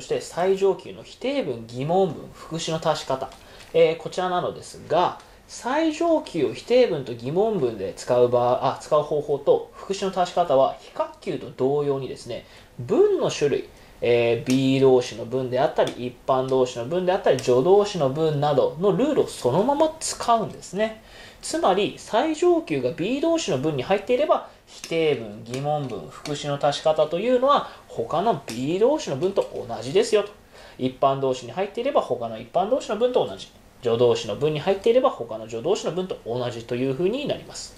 そして最上級の否定文、疑問文、副詞の足し方、えー、こちらなのですが、最上級を否定文と疑問文で使う場合あ使う方法と副詞の足し方は非角球と同様にですね文の種類、えー、B 動詞の文であったり一般動詞の文であったり助動詞の文などのルールをそのまま使うんですね。つまり最上級が B 動詞の文に入っていれば否定文疑問文副詞の足し方というのは他の B 動詞の文と同じですよと。一般動詞に入っていれば他の一般動詞の文と同じ。助動詞の文に入っていれば他の助動詞の文と同じ。というふうになります。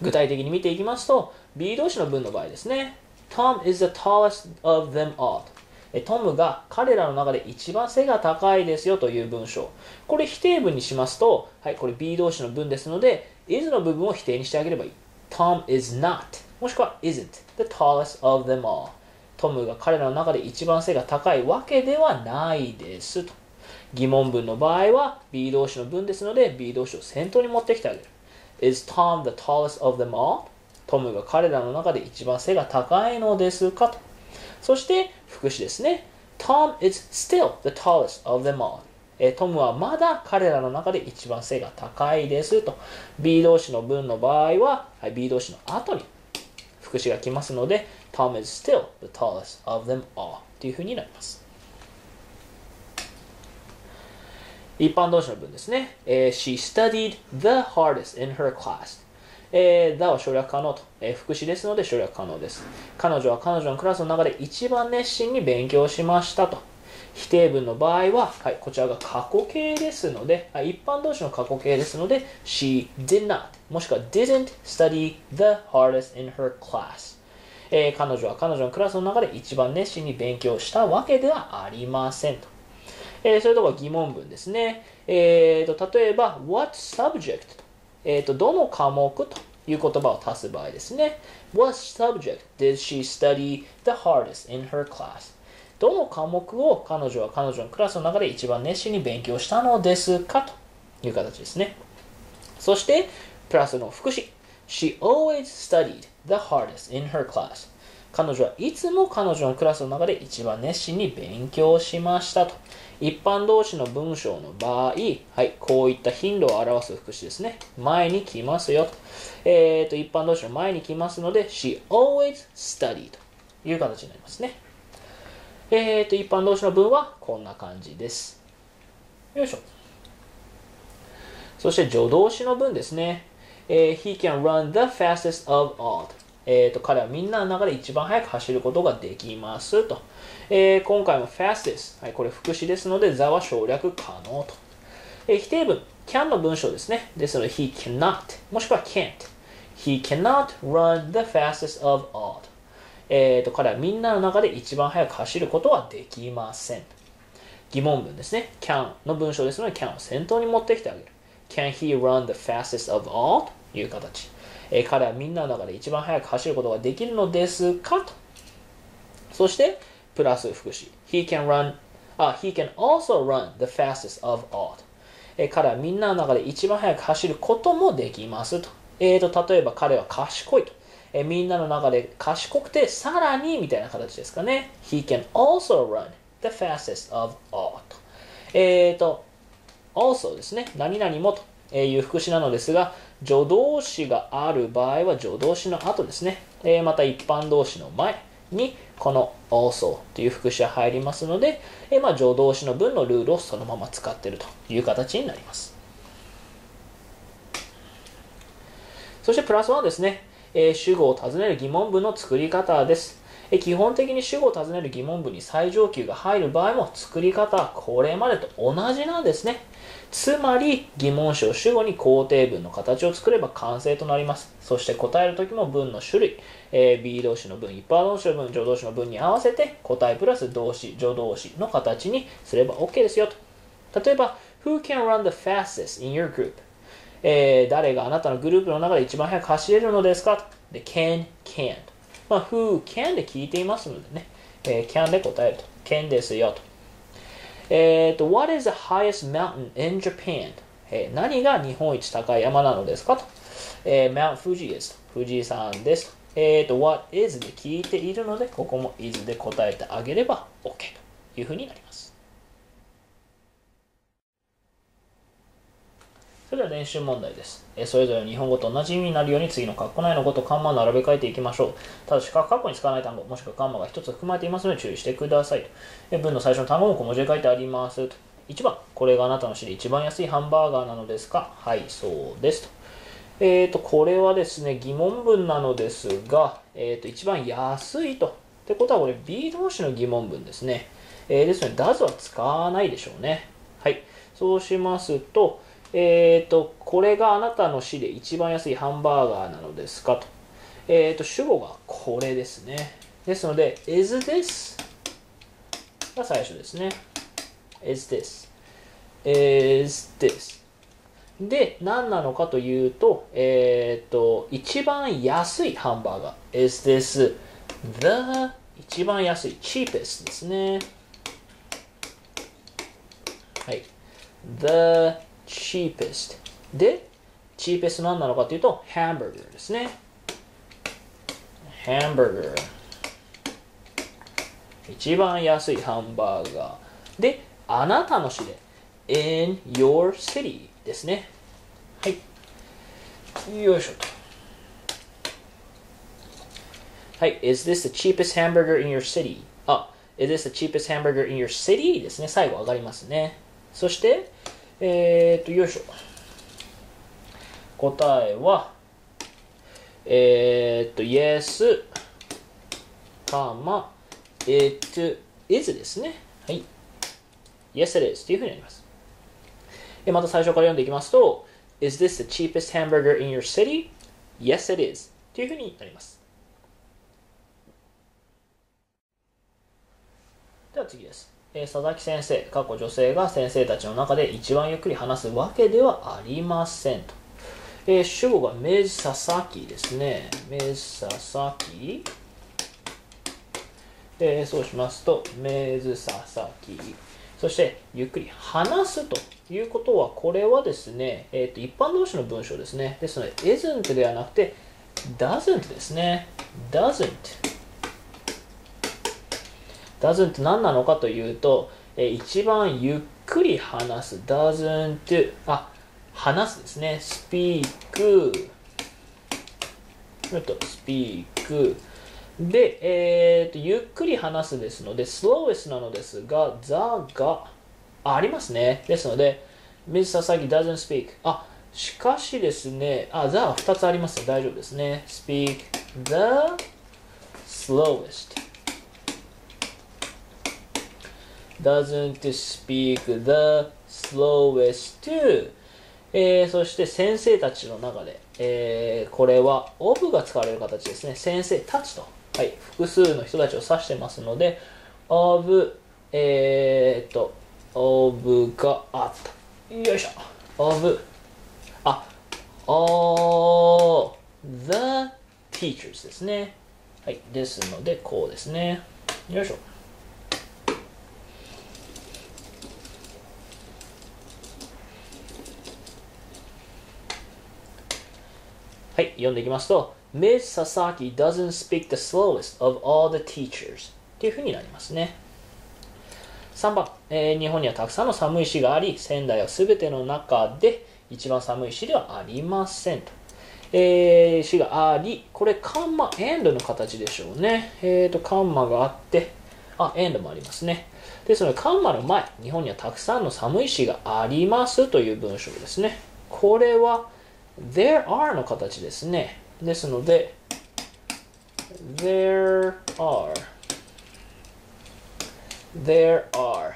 具体的に見ていきますと B 動詞の文の場合ですね。Tom is the tallest of them all. トムが彼らの中で一番背が高いですよという文章。これ否定文にしますと、はい、これ B 動詞の文ですので is の部分を否定にしてあげればいい Tom is not もしくは isn't the tallest of them all トムが彼らの中で一番背が高いわけではないですと疑問文の場合は B 動詞の文ですので B 動詞を先頭に持ってきてあげる。Is Tom the tallest of them all? トムが彼らの中で一番背が高いのですかと。そして副詞ですね。Tom is still the tallest of them all. えトムはまだ彼らの中で一番背が高いですと。B 動詞の文の場合は、はい、B 動詞の後に副詞が来ますので、Tom is still the tallest of them all というふうになります。一般動詞の文ですね。えー、she studied the hardest in her class. えー、the は省略可能と、えー、副詞ですので省略可能です。彼女は彼女のクラスの中で一番熱心に勉強しましたと。否定文の場合は、はい、こちらが過去形ですので、一般動詞の過去形ですので、she did not もしくは didn't study the hardest in her class、えー、彼女は彼女のクラスの中で一番熱心に勉強したわけではありませんと。えー、そういうところ疑問文ですね。えーと、例えば、what subject? えーと、どの科目という言葉を足す場合ですね。What subject did she study the hardest in her class? どの科目を彼女は彼女のクラスの中で一番熱心に勉強したのですかという形ですね。そして、プラスの副詞。She always studied the hardest in her class. 彼女はいつも彼女のクラスの中で一番熱心に勉強しましたと。一般動詞の文章の場合、はい、こういった頻度を表す副詞ですね。前に来ますよと。えっ、ー、と、一般動詞の前に来ますので、she always studied という形になりますね。えっ、ー、と、一般動詞の文はこんな感じです。よいしょ。そして助動詞の文ですね。えー、he can run the fastest of all えーと、彼はみんなの中で一番速く走ることができますと。えー、今回も fastest、はい、これ副詞ですので、座は省略可能と。えー、否定文、can の文章ですね。ですので、he cannot、もしくは can't。he cannot run the fastest of all. えーと、彼はみんなの中で一番速く走ることはできません。疑問文ですね。can の文章ですので、can を先頭に持ってきてあげる。can he run the fastest of all? という形。えー、彼はみんなの中で一番速く走ることができるのですか？と。そして、プラス副詞。He can run, あ、he can also run the fastest of all. え、彼はみんなの中で一番速く走ることもできますと。えーと、例えば彼は賢いと。え、みんなの中で賢くてさらにみたいな形ですかね。He can also run the fastest of all. と。えーと、also ですね。何々もという副詞なのですが、助動詞がある場合は助動詞の後ですね。えー、また一般動詞の前にこの also という副詞が入りますので、えー、まあ助動詞の文のルールをそのまま使っているという形になります。そしてプラスはですね、え、主語を尋ねる疑問文の作り方です。え基本的に主語を尋ねる疑問文に最上級が入る場合も作り方はこれまでと同じなんですね。つまり疑問詞を主語に肯定文の形を作れば完成となります。そして答えるときも文の種類、えー、B 動詞の文、一般動詞の文、助動詞の文に合わせて答えプラス動詞、助動詞の形にすれば OK ですよと。例えば、Who can run the fastest in your group? えー、誰があなたのグループの中で一番速く走れるのですか？で、can, can. まあ、who can で聞いていますのでね、えー、can で答えると。can ですよと。えっ、ー、と、What is the highest mountain in Japan? えー、何が日本一高い山なのですかと。えー、Mount Fuji です。富士山です。えっ、ー、と、what is で聞いているので、ここも is で答えてあげれば OK というふうになります。それでは練習問題です。えそれぞれ日本語と同じ意味になるように次の括弧内の語とカンマを並べ替えていきましょう。ただし、括弧に使わない単語、もしくはカンマが1つ含まれていますので注意してください。え文の最初の単語も小文字で書いてあります。1番、これがあなたの知り一番安いハンバーガーなのですか？はい、そうです。とえーと、これはですね、疑問文なのですが、えーと、一番安いと。ってことは、これ B 動詞の疑問文ですね。えー、ですので、does は使わないでしょうね。はい。そうしますと、えっ、ー、と、これがあなたの市で一番安いハンバーガーなのですかと。えっ、ー、と、主語がこれですね。ですので、is this が最初ですね。is this is this で、何なのかというと、えっ、ー、と、一番安いハンバーガー is this the 一番安い cheapest ですね。はい。the cheapest で cheapest 何なのかというと hamburger ですね hamburger 一番安いハンバーガーであなたの市で in your city ですねはいよいしょとはい is this the cheapest hamburger in your city あ is this the cheapest hamburger in your city ですね最後上がりますねそしてえー、っと、よいしょ。答えは、えー、っと、yes, かま、it is ですね。はい。yes it is というふうになります。また最初から読んでいきますと、is this the cheapest hamburger in your city? Yes it is というふうになります。では次です。え佐々木先生、過去女性が先生たちの中で一番ゆっくり話すわけではありませんと。えー、主語がメズササキですね。メズササキ。えー、そうしますと、メズササキ。そして、ゆっくり話すということは、これはですね、えーと、一般動詞の文章ですね。ですので、isn't ではなくて、doesn't ですね。doesn't。Doesn't 何なのかというと、え一番ゆっくり話す doesn't あ話すですね。speak と speak で、えーと、ゆっくり話すですので slowest なのですが the がありますね。ですので Ms. Sasaki doesn't speak あしかしですねあ the は2つあります大丈夫ですね。speak the slowest doesn't speak the slowest えー、そして先生たちの中で、えー、これは of が使われる形ですね。先生たちと、はい、複数の人たちを指してますので、of、えー、っと、of があった。よいしょ。of、あ、all the teachers ですね。はい、ですので、こうですね。よいしょ。読んでいきますと、Ms. Sasaki doesn't speak the slowest of all the teachers っていうふうになりますね。3番、えー、日本にはたくさんの寒い市があり、仙台はすべての中で一番寒い市ではありませんと。えー、市があり、これカンマエンドの形でしょうね。えっ、ー、と、カンマがあって、あ、エンドもありますね。ですので、カンマの前、日本にはたくさんの寒い市がありますという文章ですね。これは、there are の形ですね。ですので、there are there are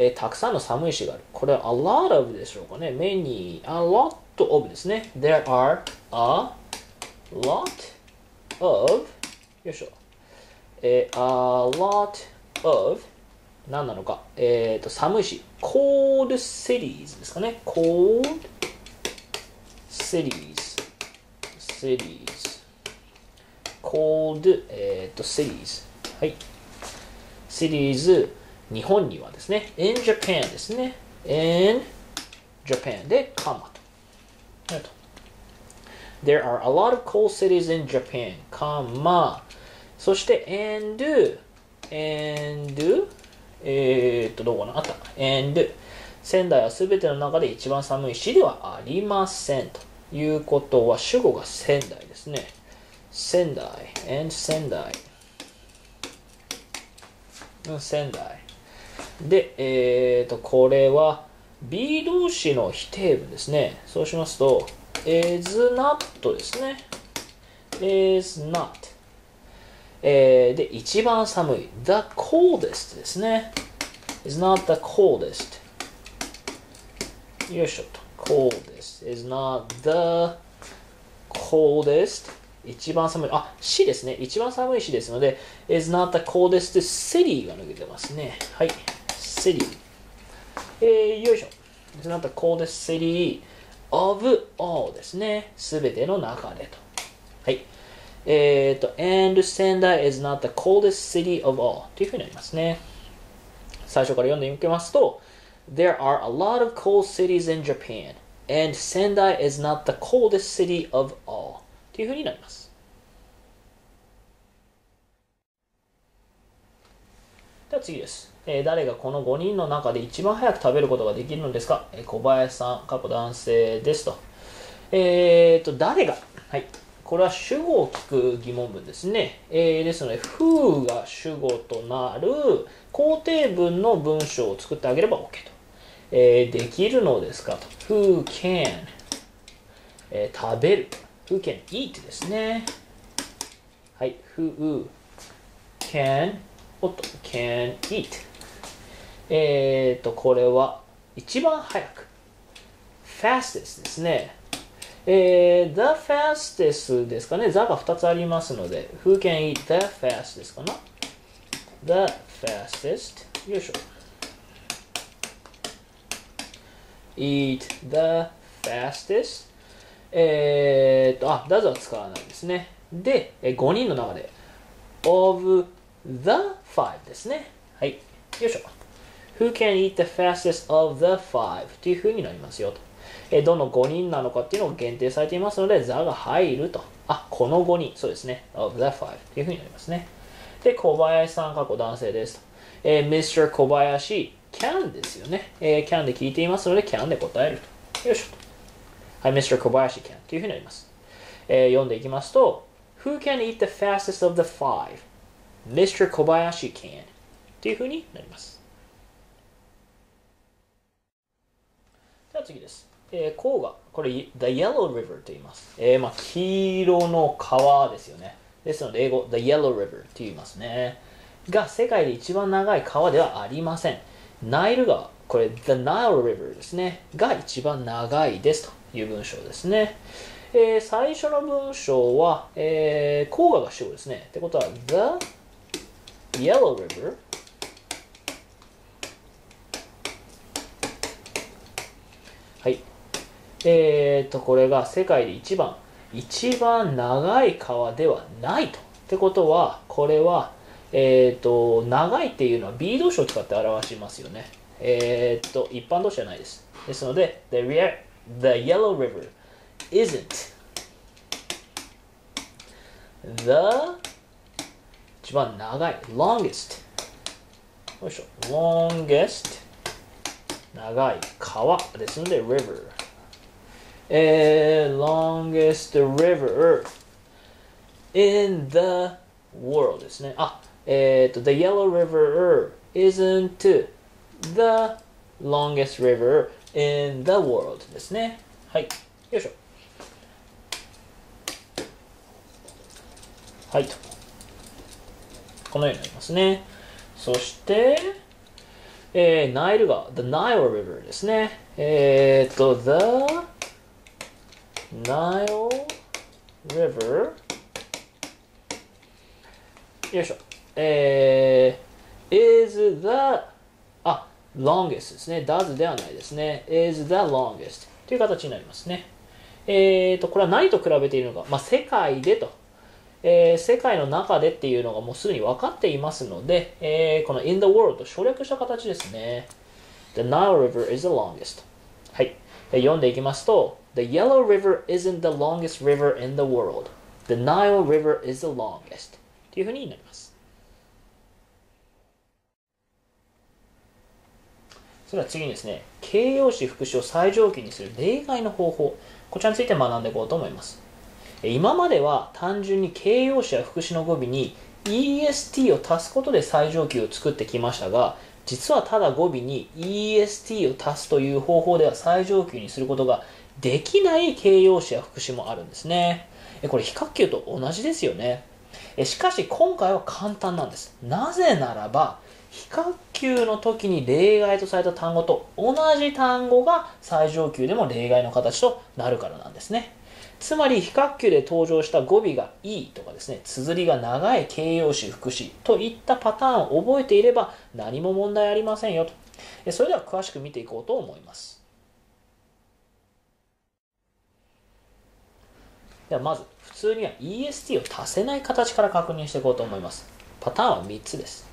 えー、たくさんの寒い石がある。これは a lot of でしょうかね。many, a lot of ですね。There are a lot of よいしょ。えー、a lot of 何なのか。えっ、ー、と、寒いし。cold cities ですかね。cold cities cities called、えー、と cities はい cities 日本にはですね in Japan ですね in Japan でカマと There are a lot of coal cities in Japan, かまそして and and えー、っとどこかなあった and 仙台は全ての中で一番寒い市ではありませんということは主語が仙台ですね。仙台。and 仙台。仙台。で、えー、とこれは B 動詞の否定文ですね。そうしますと is not ですね。is not えー、で一番寒い。the coldest ですね。is not the coldest よいしょと。Coldest is not the coldest 一番寒い、あ、市ですね。一番寒い市ですので、is not the coldest city が抜けてますね。はい。city。えー、よいしょ。is not the coldest city of all ですね。すべての中でと。はい。えっ、ー、と、and Sendai is not the coldest city of all というふうになりますね。最初から読んでみますと、There are a lot of cold cities in Japan, and Sendai is not the coldest city of all というふうになります。では次です。えー、誰がこの5人の中で一番早く食べることができるのですか、えー、小林さん、過去男性ですと。えー、と、誰が？はい。これは主語を聞く疑問文ですね。えー、ですので、who が主語となる肯定文の文章を作ってあげれば OK と。えー、できるのですかと。who can、えー、食べる。who can eat ですね。はい。who can おっと can eat えっ、ー、とこれは一番早く fastest ですねえー、the fastest ですかね the が2つありますので who can eat the fastest かな the fastest よいしょ eat the fastest えーと、あ、does は使わないですね。で、5人の中で of the five ですね。はい。よいしょ。Who can eat the fastest of the five? というふうになりますよと。えどの5人なのかっていうのを限定されていますので、the が入ると。あ、この5人。そうですね。of the five というふうになりますね。で、小林さん、過去男性ですと。えー、Mr. 小林、can ですよね。えー、can で聞いていますので、can で答えると。よいしょと。はい、Mr. 小林 can というふうになります。えー、読んでいきますと、Who can eat the fastest of the five? Mr. Kobayashi can というふうになります。では次です。えー、黄河、これ The Yellow River と言います。えー、まあ、黄色の川ですよね。ですので、英語 The Yellow River と言いますね。が、世界で一番長い川ではありません。ナイル川、これ The Nile River ですね。が一番長いですという文章ですね。えー、最初の文章は、えー、黄河が主語ですね。ってことは、The Yellow River? はいえーとこれが世界で一番一番長い川ではないとってことはこれはえっ、ー、と長いっていうのは B 動詞を使って表しますよねえっ、ー、と一般動詞じゃないですですので the, rear, the Yellow River isn't the 一番長い longest よいしょ longest 長い川ですので river えー、longest river in the world ですねあえっ、と the yellow river isn't the longest river in the world ですねはいよいしょはいとこのようになりますね。そして、えー、ナイル川、The Nile River ですね。えー、っと、The Nile River よいしょ。えー、is the あ、longest ですね。does ではないですね。is the longest という形になりますね。えーと、これは何と比べているのか。まあ、世界でとえー、世界の中でっていうのがもうすぐに分かっていますので、えー、この in the world と省略した形ですね。The Nile River is the longest. はい。読んでいきますと The Yellow River isn't the longest river in the world The Nile River is the longest というふうになりますそれでは次にですね形容詞副詞を最上級にする例外の方法。こちらについて学んでいこうと思います。今までは単純に形容詞や副詞の語尾に EST を足すことで最上級を作ってきましたが実はただ語尾に EST を足すという方法では最上級にすることができない形容詞や副詞もあるんですね。これ比較級と同じですよね。しかし今回は簡単なんです。なぜならば比較級の時に例外とされた単語と同じ単語が最上級でも例外の形となるからなんですね。つまり比較級で登場した語尾が「いい」とかですね綴りが長い形容詞副詞といったパターンを覚えていれば何も問題ありませんよと。それでは詳しく見ていこうと思います。ではまず普通には EST を足せない形から確認していこうと思います。パターンは3つです、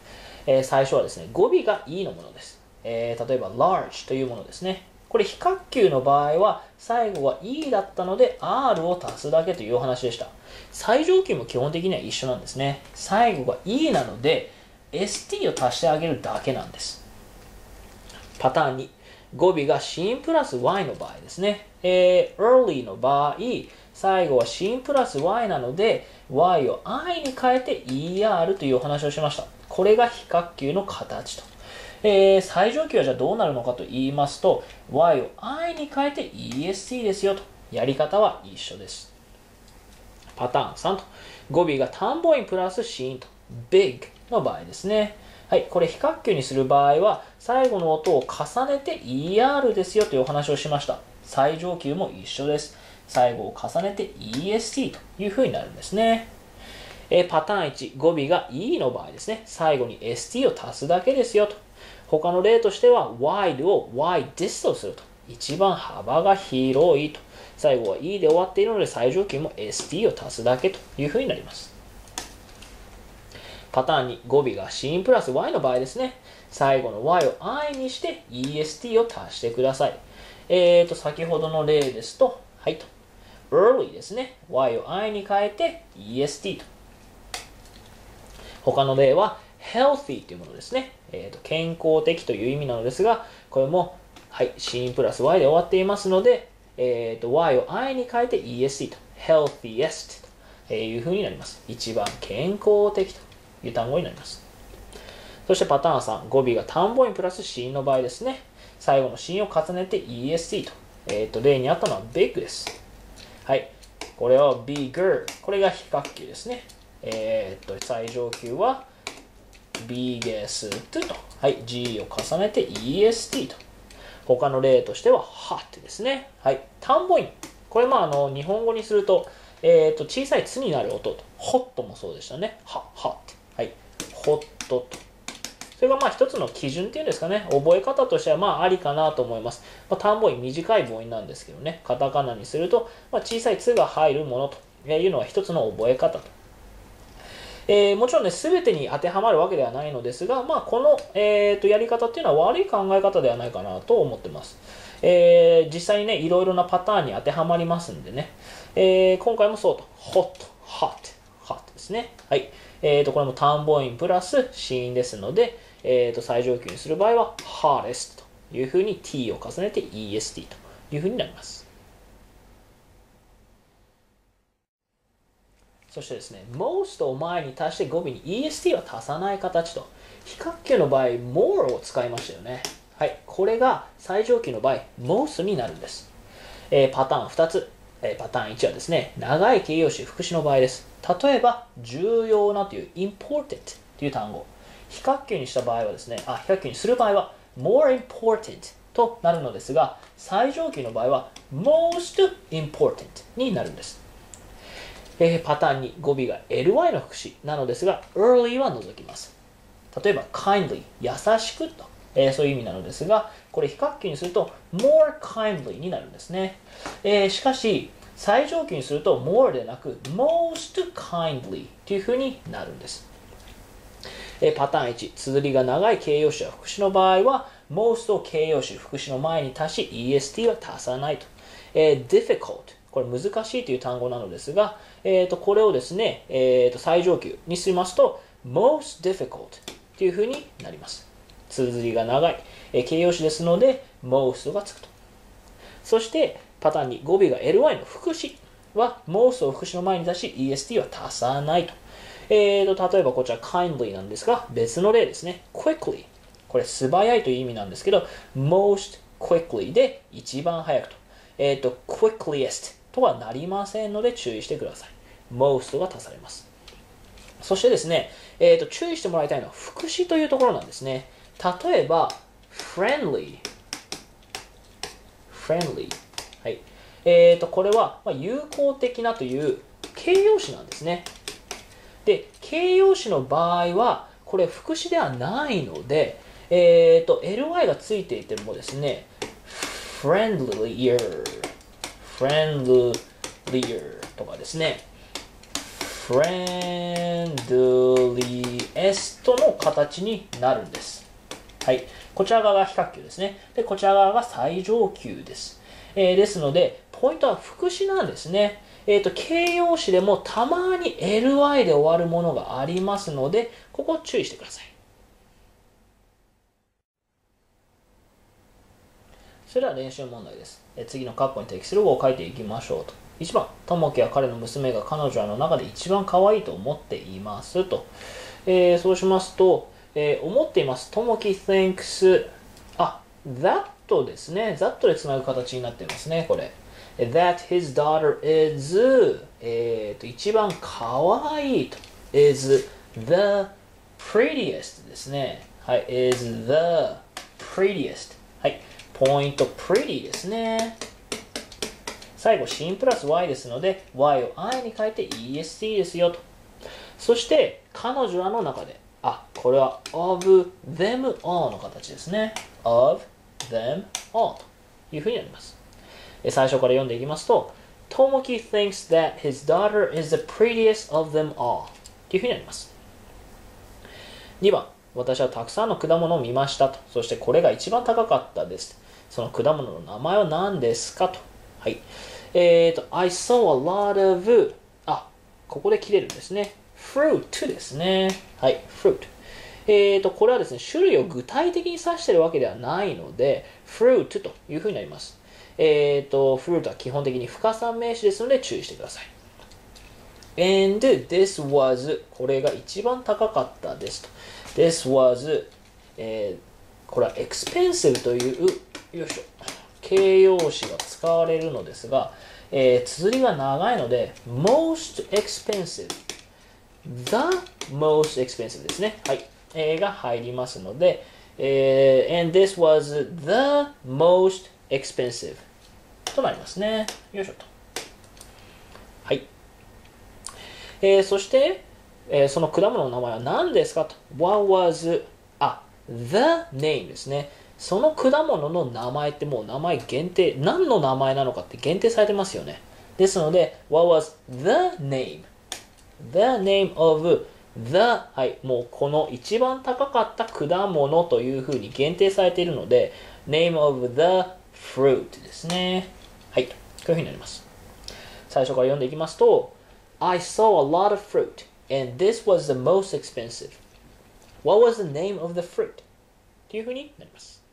えー、最初はですね語尾が「いい」のものです、えー、例えば large というものですねこれ非角球の場合は最後は E だったので R を足すだけというお話でした。最上級も基本的には一緒なんですね。最後が E なので ST を足してあげるだけなんです。パターン2。語尾がシンプラス Y の場合ですね。えー、early の場合、最後はシンプラス Y なので Y を I に変えて ER というお話をしました。これが非角球の形と。えー、最上級はじゃあどうなるのかと言いますと y を i に変えて est ですよと。やり方は一緒です。パターン3と。語尾が単母音プラス子音と。big の場合ですね。はいこれ非角球にする場合は最後の音を重ねて er ですよというお話をしました。最上級も一緒です。最後を重ねて est というふうになるんですね。えパターン1語尾が e の場合ですね最後に st を足すだけですよと他の例としては wide を widest とすると。一番幅が広いと。最後は e で終わっているので最上級も st を足すだけというふうになります。パターン2、語尾が c プラス y の場合ですね。最後の y を i にして est を足してください。えーと、先ほどの例ですと、はいと。early ですね。y を i に変えて est と。他の例は healthy というものですね。えーと、健康的という意味なのですが、これも、はい、c プラス y で終わっていますので、えーと、y を i に変えて est と、healthiest というふうになります。一番健康的という単語になります。そしてパターン3、語尾が単母音プラス c の場合ですね。最後の c を重ねて est と。えっ、ー、と、例にあったのは big です。はい。これは bigger。これが比較級ですね。えっ、と、最上級は biggest と、はい、g を重ねて est と。他の例としては hot ですね。はい、単母音。これまああの日本語にすると、えー、と小さい「つ」になる音と、hot もそうでしたね。は、hot。はい、hot と。それがまあ一つの基準っていうんですかね。覚え方としてはまあありかなと思います。まあ、単母音、短い母音なんですけどね。カタカナにすると、まあ、小さい「つ」が入るものというのは一つの覚え方とえー、もちろんね、すべてに当てはまるわけではないのですが、まあ、この、えーと、やり方っていうのは悪い考え方ではないかなと思ってます。えー、実際にね、いろいろなパターンに当てはまりますんでね、えー、今回もそうと、hot, hot, hot ですね。はい。えーと、これも単母音プラス子音ですので、えーと、最上級にする場合は hottest というふうに t を重ねて est というふうになります。そしてですね、most を前に足して語尾に est は足さない形と。非角形の場合、more を使いましたよね。はい。これが最上級の場合、most になるんです。えー、パターン2つ。えー、パターン1はですね、長い形容詞、副詞の場合です。例えば、重要なという important という単語。非角形にした場合はですね、あ、非角形にする場合は more important となるのですが、最上級の場合は most important になるんです。えー、パターンに語尾が ly の副詞なのですが early は除きます例えば kindly 優しくと、えー、そういう意味なのですがこれ非角球にすると more kindly になるんですね、えー、しかし最上級にすると more でなく most kindly というふうになるんですえパターン1、綴りが長い形容詞や副詞の場合は、most を形容詞、副詞の前に足し、est は足さないと。えー、difficult。これ難しいという単語なのですが、えー、とこれをですね、えー、と最上級にしますと、most difficult というふうになります。綴りが長い、えー、形容詞ですので、most がつくと。そして、パターンに語尾が ly の副詞は most を副詞の前に出し est は足さないと。えーと、例えばこちら kindly なんですが、別の例ですね。quickly。これ素早いという意味なんですけど、most quickly で一番早くと。えっ、ー、と、quickliest とはなりませんので注意してください。most が足されます。そしてですね、えーと、注意してもらいたいのは副詞というところなんですね。例えば、friendly。friendly。はい。えーと、これは、まあ、友好的なという形容詞なんですね。で、形容詞の場合は、これ副詞ではないので、えーと、ly がついていてもですね、friendlier、friendlier とかですね、friendliest の形になるんです。はい。こちら側が比較級ですね。で、こちら側が最上級です。えー、ですので、ポイントは副詞なんですね。え、ー、と、形容詞でもたまに ly で終わるものがありますので、ここ注意してください。それでは練習問題です。え次のカッコに適する語を書いていきましょうと。1番、ともきは彼の娘が彼女の中で一番可愛いと思っていますと。えー、そうしますと、えー、思っています。ともき thinks あ、that ですね。that でつなぐ形になっていますね、これ。that his daughter is えー、と一番可愛いと is the prettiest ですね。はい、is the prettiest。はい、ポイント pretty ですね。最後、シンプラス y ですので、y を i に変えて est ですよと。そして、彼女らの中で、あ、これは of them all の形ですね。of them all というふうになります。最初から読んでいきますと、Tomoki thinks that his daughter is the prettiest of them all というふうになります。2番、私はたくさんの果物を見ましたと。そしてこれが一番高かったです。その果物の名前は何ですかと。はい。えっ、ー、と、I saw a lot of あ、ここで切れるんですね。fruit ですね。はい、fruit。えっ、ー、と、これはですね、種類を具体的に指しているわけではないので、fruit というふうになります。えっ、ー、と、fruit は基本的に不可算名詞ですので注意してください。and this was これが一番高かったですと。this was、えー、これは expensive という、よいしょ、形容詞が使われるのですが、えー、綴りが長いので、most expensive the most expensive ですね。はい。えー、が入りますので、えー、and this was the most expensive となりますね。よいしょと。はい。えー、そして、えー、その果物の名前は何ですかと。What was、the name ですね。その果物の名前ってもう名前限定、何の名前なのかって限定されてますよね。ですので、What was the name? The name of the はい、もうこの一番高かった果物というふうに限定されているので、name of the fruit ですね。はい、こういうふうになります。最初から読んでいきますと、I saw a lot of fruit, and this was the most expensive. What was the name of the fruit? というふうになります。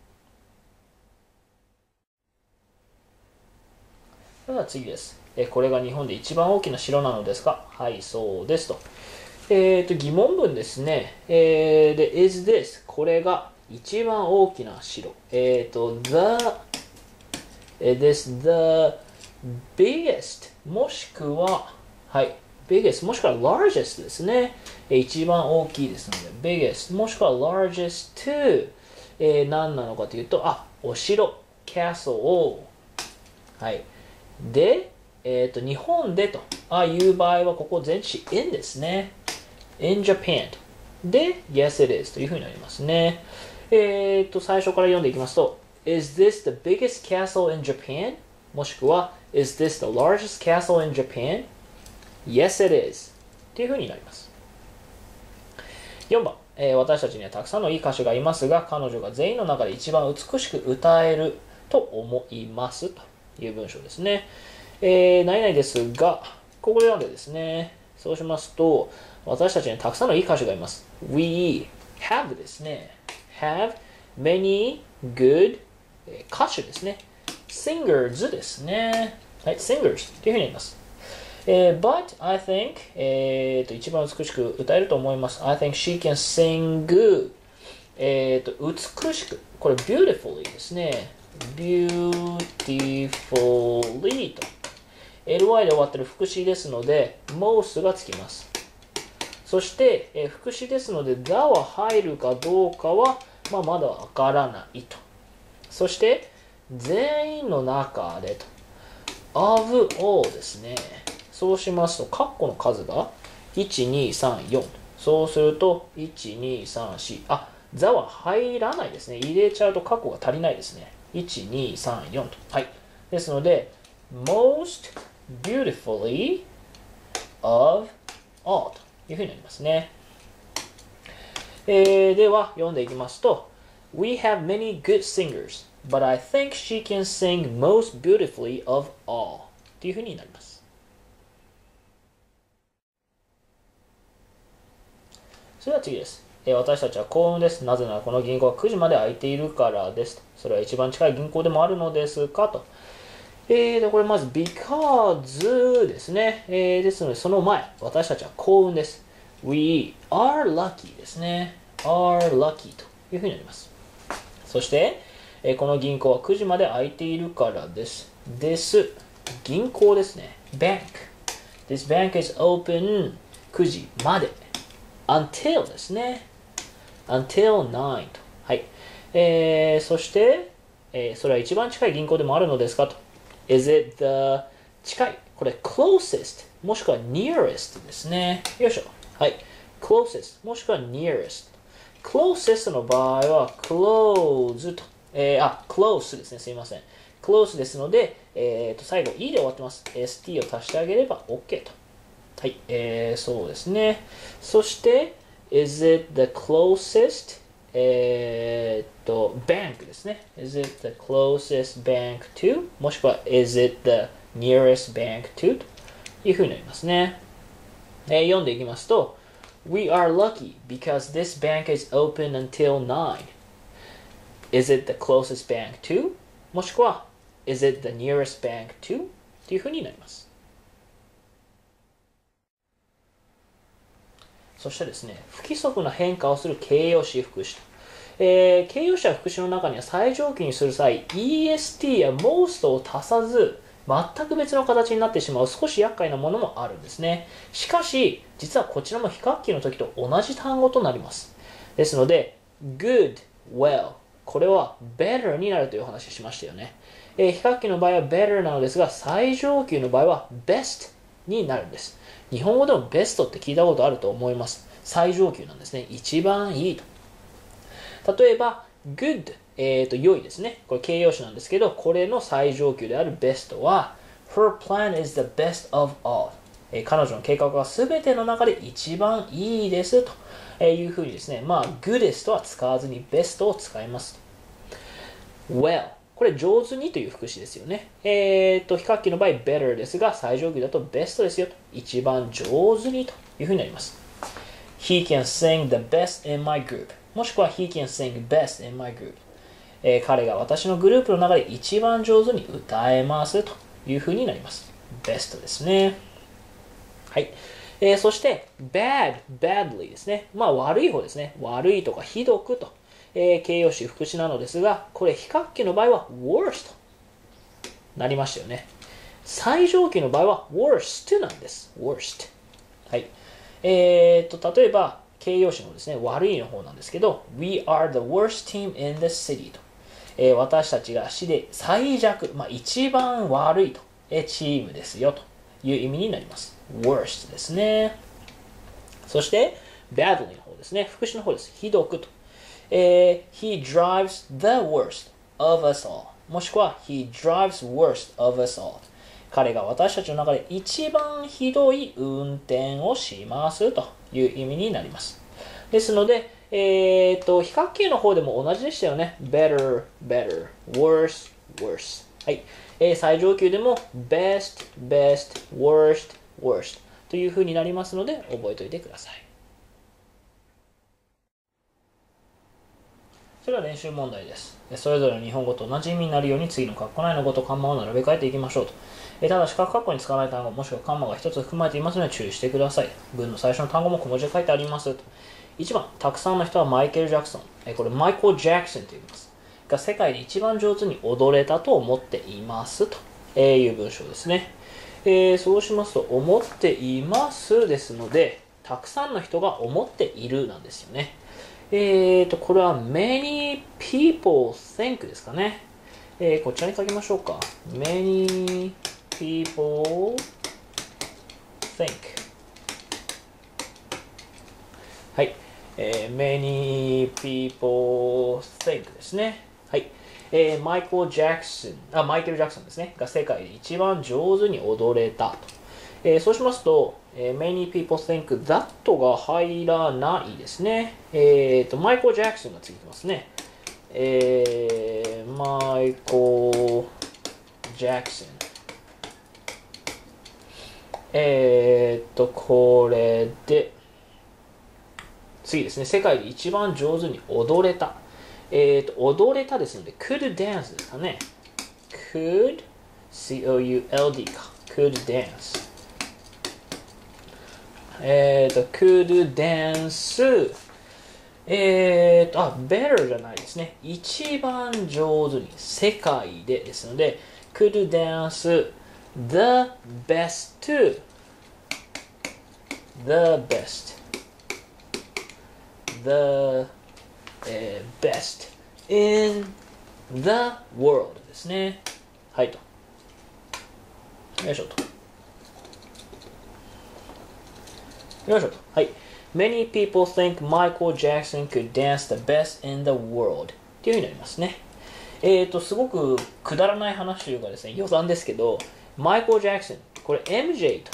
では次です。えこれが日本で一番大きな城なのですかはい、そうですと。えっ、ー、と、疑問文ですね。えー、で、is this これが一番大きな城。えっ、ー、と、the, this the biggest もしくは、はい、biggest もしくは largest ですね。一番大きいですので、biggest もしくは largest to、えー、何なのかというと、あ、お城、castle をはい。で、えっ、ー、と、日本でとあいう場合は、ここ前置詞 in ですね。in Japan と。で、yes it is というふうになりますね。えっ、ー、と、最初から読んでいきますと、Is this the biggest castle in Japan? もしくは、Is this the largest castle in Japan? Yes it is というふうになります。4番。えー、私たちにはたくさんのいい歌手がいますが、彼女が全員の中で一番美しく歌えると思いますという文章ですね。えー、何々ですが、ここで読んでですね、そうしますと、私たちにはたくさんのいい歌手がいます。We have ですね。have many good 歌手ですね。singers ですね。はい、singers というふうになります。えー、but I think、えー、と一番美しく歌えると思います。I think she can sing good. えー、と美しく。これ beautifully ですね。beautifully と。ly で終わってる副詞ですので、most がつきます。そして、えー、副詞ですので、the は入るかどうかは、まあ、まだわからないと。そして、全員の中でと。of all ですね。そうしますと、括弧の数が1、2、3、4。そうすると、1、2、3、4。あ、座は入らないですね。入れちゃうと括弧が足りないですね。1、2、3、4と。はい。ですので、most beautifully of all というふうになりますね。えー、では、読んでいきますと、We have many good singers, but I think she can sing most beautifully of all というふうになります。それでは次です。え私たちは幸運です。なぜならこの銀行は9時まで空いているからです。それは一番近い銀行でもあるのですかと。えー、で、これまず because ですね。えー、ですので、その前、私たちは幸運です。We are lucky ですね。are lucky というふうになります。そして、え、この銀行は9時まで空いているからです。です。銀行ですね。bank. This bank is open 9時まで。Until ですね。until 9と。はい。えー、そして、えー、それは一番近い銀行でもあるのですかと。is it the 近い？これ closest もしくは nearest ですね。よいしょ。はい。closest もしくは nearest。closest の場合は close と。えー、あ、close ですね。すいません。close ですので、えー、と最後 E で終わってます。st を足してあげれば OK と。はい、えー、そうですね。そして、is it the closest? えっと、bank ですね。is it the closest bank to? もしくは、is it the nearest bank to? というふうになりますね。えー、読んでいきますと、We are lucky because this bank is open until 9. Is it the closest bank to? もしくは、Is it the nearest bank to? というふうになります。そしてですね、不規則な変化をする形容詞副詞と。えー、形容詞や副詞の中には最上級にする際、est や most を足さず、全く別の形になってしまう少し厄介なものもあるんですね。しかし、実はこちらも非書記の時と同じ単語となります。ですので、good, well これは better になるという話をしましたよね。えー、非書記の場合は better なのですが、最上級の場合は best になるんです。日本語でもベストって聞いたことあると思います。最上級なんですね。一番いいと。例えば、good、えー、と、良いですね。これ形容詞なんですけど、これの最上級であるベストは、Her plan is the best of all. えー、彼女の計画は全ての中で一番いいですというふうにですね、まあ、goodest は使わずに best を使います。well これ上手にという副詞ですよね。えっ、ー、と、非書記の場合 better ですが、最上級だと best ですよ。一番上手にというふうになります。He can sing the best in my group もしくは He can sing best in my group、えー、彼が私のグループの中で一番上手に歌えますというふうになります。best ですね。はい。えー、そして、bad, badly ですね。まあ悪い方ですね。悪いとかひどくとえー、形容詞副詞なのですが、これ非書記の場合は worst となりましたよね。最上級の場合は worst なんです。worst。はい。えー、っと、例えば、形容詞のですね、悪いの方なんですけど、We are the worst team in the city と。えー、私たちが市で最弱、まあ、一番悪いと、えー、チームですよという意味になります。worst ですね。そして、badly の方ですね。副詞の方です。ひどくと。えー、He drives the worst of us all もしくは He drives worst of us all 彼が私たちの中で一番ひどい運転をしますという意味になりますですので、えっ、と、比較級の方でも同じでしたよね。better, better, worse, worse。はい。えー、最上級でも best, best, worst, worst という風になりますので覚えておいてください。それは練習問題です。それぞれの日本語と同じ意味になるように次の括弧内の語とカンマを並べ替えていきましょうと。えただし、各括弧に使わない単語、もしくはカンマが1つ含まれていますので注意してください。文の最初の単語も小文字で書いてありますと。1番、たくさんの人はマイケル・ジャクソン。えこれ、マイコル・ジャクソンと言います。が世界で一番上手に踊れたと思っていますと、えいう文章ですね。えー、そうしますと、思っていますですので、たくさんの人が思っているなんですよね。えーと、これは many people think ですかね。えー、こちらに書きましょうか。many people think はい、えー、many people think ですね。はい、えー、マイコル・ジャクソンあマイケル・ジャクソンですね。が世界で一番上手に踊れたと、えー、そうしますと、えー、many people think that が入らないですねえっ、ー、とマイコル・ジャクソンがついてますねえー、マイコル・ジャクソンえっ、とこれで次ですね、世界で一番上手に踊れた。えっ、ー、と、踊れたですので、could dance ですかね。could, c-o-u-l-d か。could dance。えっ、ー、と、could dance。えっ、ー、と、あ、better じゃないですね。一番上手に、世界でですので、could dance the best, the best. the、えー、best in the world ですね。はいと。よいしょと。よいしょ。はい。Many people think Michael Jackson could dance the best in the world っていうふうになりますね。えっ、ー、と、すごくくだらない話というかですね、余談ですけど、マイコル・ジャクソン、これ MJ と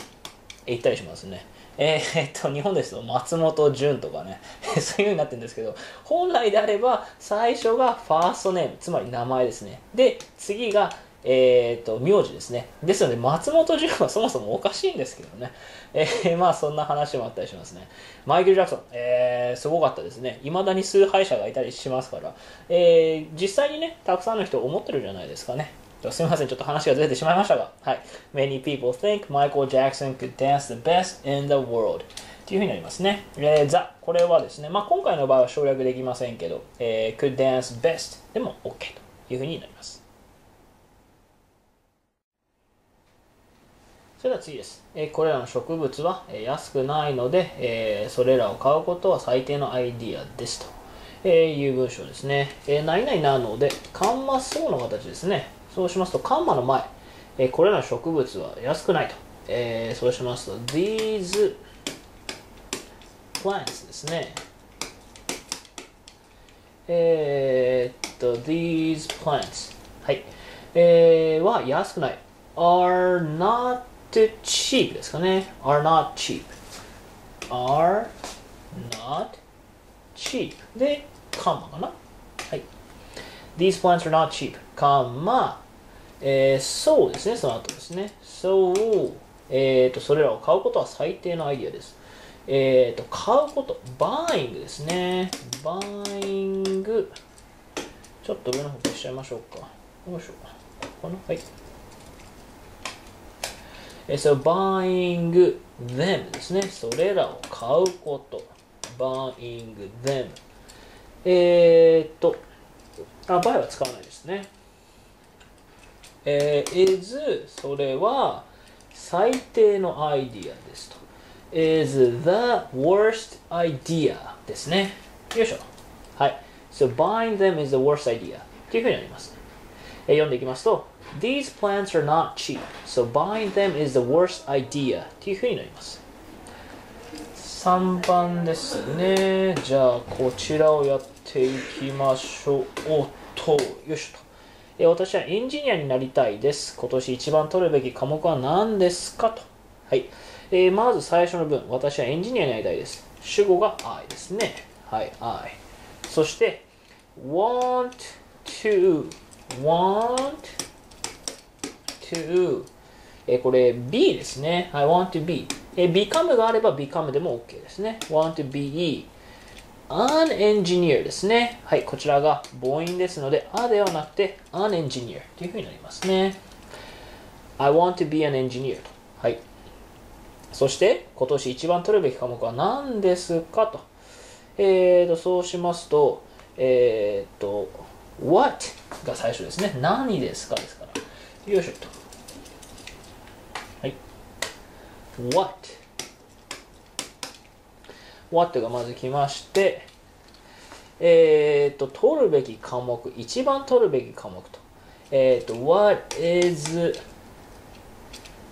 言ったりしますね。えー、っと、日本ですと松本潤とかね、そういう風になってるんですけど、本来であれば最初がファーストネーム、つまり名前ですね。で、次が、えー、っと、名字ですね。ですので、松本潤はそもそもおかしいんですけどね。えー、まあ、そんな話もあったりしますね。マイケル・ジャクソン、えー、すごかったですね。未だに崇拝者がいたりしますから、えー、実際にね、たくさんの人思ってるじゃないですかね。すみません、ちょっと話がずれてしまいましたが、はい。Many people think Michael Jackson could dance the best in the world. というふうになりますね。えー、ザ、これはですね、まあ、今回の場合は省略できませんけど、えー、could dance best でも OK というふうになります。それでは次です。え、これらの植物は、え、安くないので、え、それらを買うことは最低のアイディアですと、え、いう文章ですね。えー、何々なので、カンマスの形ですね。そうしますと、カンマの前、え、これらの植物は安くないと。え、そうしますと、these plants ですね。えー、っと、these plants。はい。えー、は安くない。are not cheap ですかね。are not cheap。are not cheap。で、カンマかな。はい。These plants are not cheap. カンマ。えー、そうですね、その後ですね。そう、えっ、ー、と、それらを買うことは最低のアイディアです。えっ、ー、と、買うこと、バーイングですね。バーイング。ちょっと上の方消しちゃいましょうか。よいしょ。ここかはい。So, buying them ですね。それらを買うこと。buying them。えっ、と、あ、buy は使わないですね。えー、is それは最低のアイディアですと is the worst idea ですねよいしょはい so buying them is the worst idea というふうになります、えー、読んでいきますと these plants are not cheap so buying them is the worst idea というふうになります3番ですねじゃあこちらをやっていきましょうおっとよいしょとえ私はエンジニアになりたいです。今年一番取るべき科目は何ですかと。はい。えー、まず最初の文、私はエンジニアになりたいです。主語が I ですね。はい I そして want to want to えこれ be ですね。I want to be。え become があれば become でも OK ですね。want to be an engineer ですね。はい、こちらが母音ですので、a ではなくて an engineer というふうになりますね。I want to be an engineer と。はい。そして、今年一番取るべき科目は何ですかと。えーと、そうしますと、えーと、what が最初ですね。何ですかです。よいしょっと。はい。what? What がまず来まして、えーと、取るべき科目、一番取るべき科目と。えーと、what is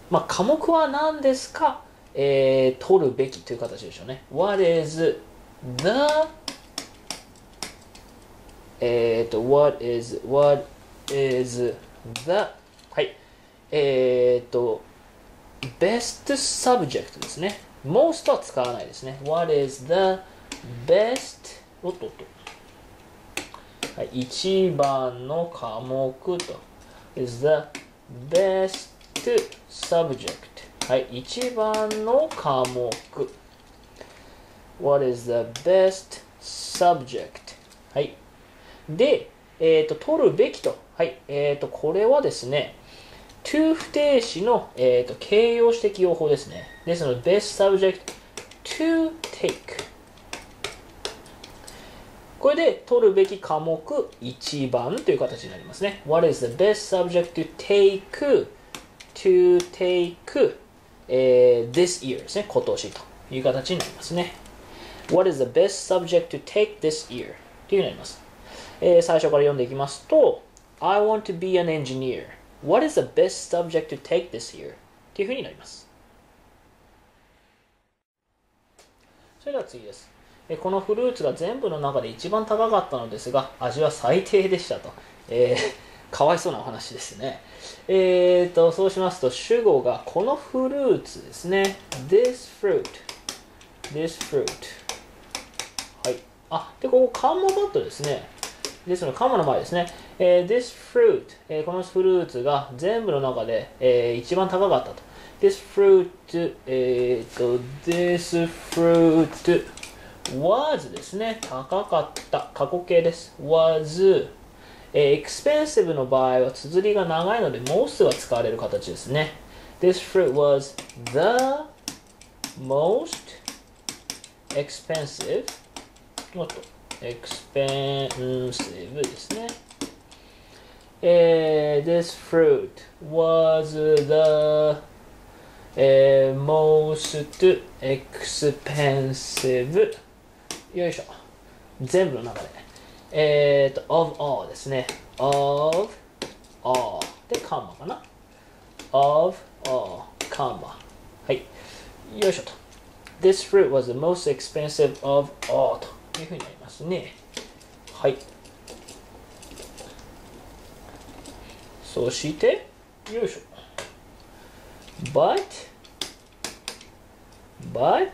まあ、科目は何ですか、えー、取るべきという形でしょうね。What is the えっ、と、What is, what is the？えっ、と、best subject ですね。most は使わないですね。What is the best おっとっと。はい、一番の科目と。is the best subject はい、一番の科目 What is the best subject はい。で、えっ、ーと、取るべきと。はい。えっ、ーと、これはですね、to 不定詞の、えー、と形容詞的用法ですね。ですので、best subject to take これで取るべき科目1番という形になりますね。What is the best subject to take to take、えー this year ですね。今年という形になりますね。What is the best subject to take this year? というふうになります。えー最初から読んでいきますと、I want to be an engineer. What is the best subject to take this year? というふうになります。それでは次です。このフルーツが全部の中で一番高かったのですが、味は最低でしたと。えーかわいそうなお話ですね。えーと、そうしますと、主語がこのフルーツですね。this fruit, this fruit. はい。あ、で、ここ、カンマバットですね。ですので、カンマの前ですね。えー this fruit、えーこのフルーツが全部の中で、えー一番高かったと。this fruit, えーと、this fruit was ですね。高かった。過去形です。was えー expensive の場合は綴りが長いので most が使われる形ですね。This fruit was the most expensive もっと expensive ですね。えー This fruit was the えー most expensive よいしょ。全部の中で。えっ、と、of all ですね。of all で、カンマかな。of all カンマ。はい。よいしょと。This fruit was the most expensive of all というふうになりますね。はい。 そして、よいしょ。but, but,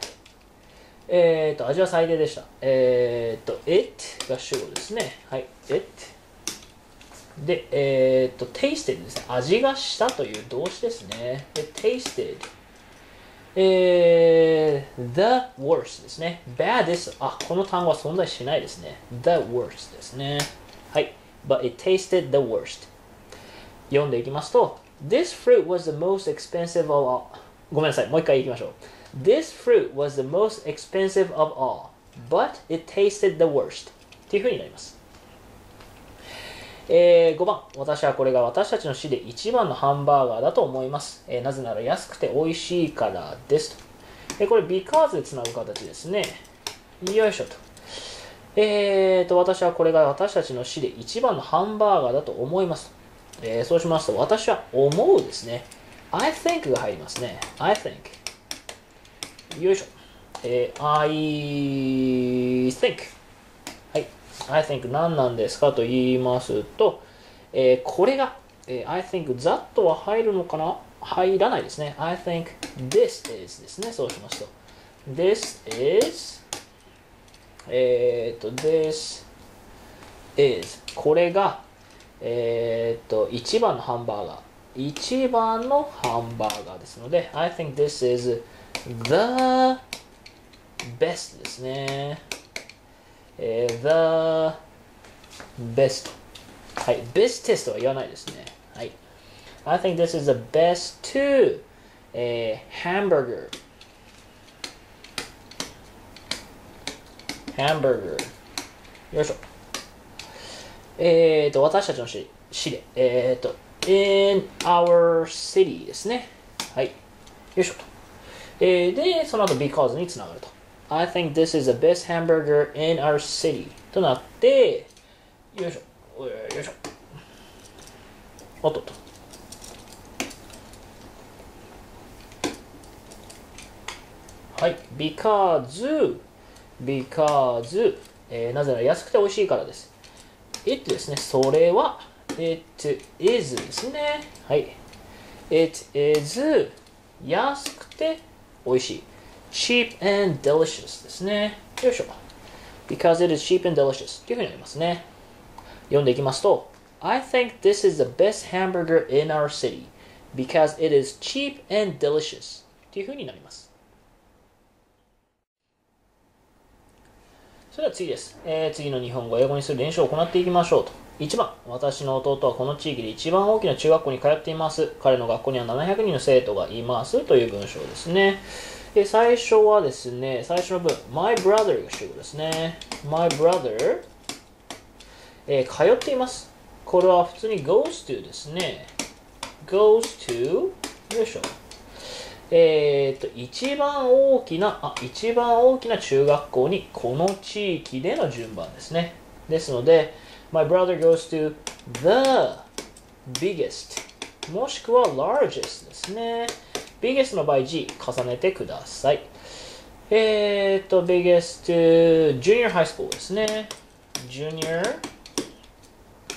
えっ、と、味は最低でした。えっ、と、it が主語ですね。はい、it。で、えっ、と、tasted ですね。味がしたという動詞ですね。で、tasted。えー、the worst ですね。bad です。あ、この単語は存在しないですね。the worst ですね。はい。but it tasted the worst. 読んでいきますと、This fruit was the most expensive of all. ごめんなさい、もう一回いきましょう。This fruit was the most expensive of all, but it tasted the worst. っていうふうになります。えー5番、私はこれが私たちの市で一番のハンバーガーだと思います。えーなぜなら安くて美味しいからですと。えーこれ、because でつなぐ形ですね。よいしょと。えーと、私はこれが私たちの市で一番のハンバーガーだと思います。えーそうしますと、私は思うですね。I think が入りますね。I think。よいしょ。えー I think。はい。I think 何なんですかと言いますと、えーこれが、えー I think that は入るのかな？入らないですね。I think this is ですね。そうしますと。This is えっ、と、this is これが、えっ、と、一番のハンバーガー。一番のハンバーガーですので、I think this is the best ですね。えー the best はい、bestest は言わないですね。はい。I think this is the best to、えー、hamburger hamburger よいしょ。えーと、私たちの市市で、えーと、in our city ですね。はい。よいしょと。えー、で、その後 because につながると。I think this is the best hamburger in our city となって、よいしょ。よいしょ。おっとっと。はい。because, because, えー、なぜなら安くて美味しいからです。it ですね。それは it is ですね。はい。it is 安くて美味しい。cheap and delicious ですね。よいしょ。because it is cheap and delicious というふうになりますね。読んでいきますと、I think this is the best hamburger in our city because it is cheap and delicious というふうになります。 それでは次です、えー、次の日本語を英語にする練習を行っていきましょうと。1番、私の弟はこの地域で一番大きな中学校に通っています。彼の学校には700人の生徒がいますという文章ですね。で最初はですね、最初の文、my brother が主語ですね。my brother、えー、通っています。これは普通に goes to ですね。goes to よいしょ。えー、っと、一番大きな、あ、一番大きな中学校にこの地域での順番ですね。ですので、My brother goes to the biggest もしくは largest ですね。biggest の場合 G 重ねてください。えー、っと、biggest junior high school ですね。junior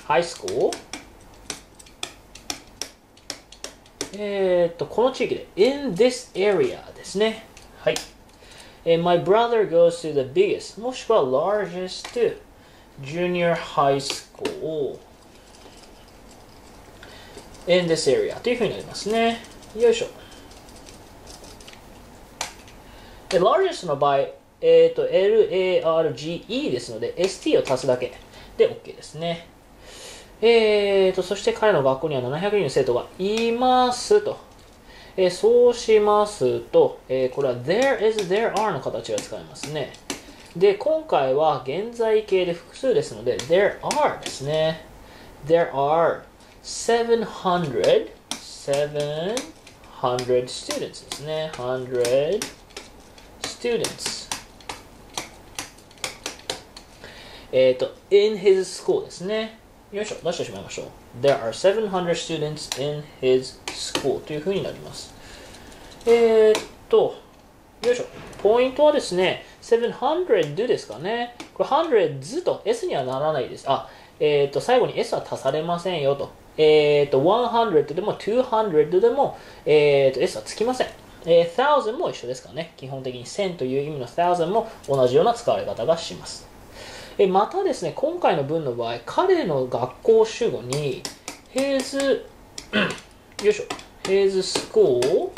high school えー、っと、この地域で in this area ですね。はい。And my brother goes to the biggest もしくは largest junior high school in this area というふうになりますね。よいしょ。で、largest の場合、えっ、ー、と、LARGE ですので、ST を足すだけで OK ですね。えーと、そして彼の学校には700人の生徒がいますと。えー、そうしますと、えー、これは there is, there are の形が使えますね。で、今回は現在形で複数ですので、there are ですね。There are 700, 700 students ですね。100 students. えっと、in his school ですね。よいしょ、出してしまいましょう。There are 700 students in his school というふうになります。えー、っと、よいしょ。ポイントはですね、700ですかね。これ100と S にはならないです。あ、えー、っと、最後に S は足されませんよと。えー、っと、100でも200でも、えー、っと、S はつきません。えー、1000も一緒ですかね。基本的に1000という意味の1000も同じような使われ方がします。えまたですね、今回の文の場合、彼の学校主語に、his, よいしょ、his school